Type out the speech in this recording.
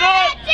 shot!